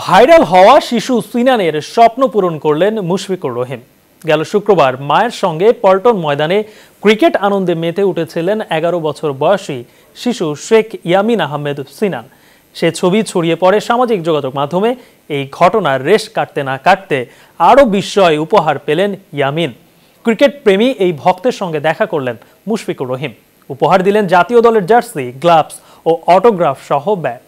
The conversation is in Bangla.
ভাইরাল হওয়া শিশু সিনানের স্বপ্ন পূরণ করলেন মুশফিকুর রহিম। গেল শুক্রবার মায়ের সঙ্গে পল্টন ময়দানে ক্রিকেট আনন্দে মেতে উঠেছিলেন এগারো বছর বয়সী শিশু শেখ ইয়ামিন আহমেদ সিনান। সে ছবি ছড়িয়ে পড়ে সামাজিক যোগাযোগ মাধ্যমে। এই ঘটনার রেশ কাটতে না কাটতে আরও বিস্ময় উপহার পেলেন ইয়ামিন। ক্রিকেট প্রেমী এই ভক্তের সঙ্গে দেখা করলেন মুশফিকুর রহিম। উপহার দিলেন জাতীয় দলের জার্সি, গ্লাভস ও অটোগ্রাফ সহ ব্যাট।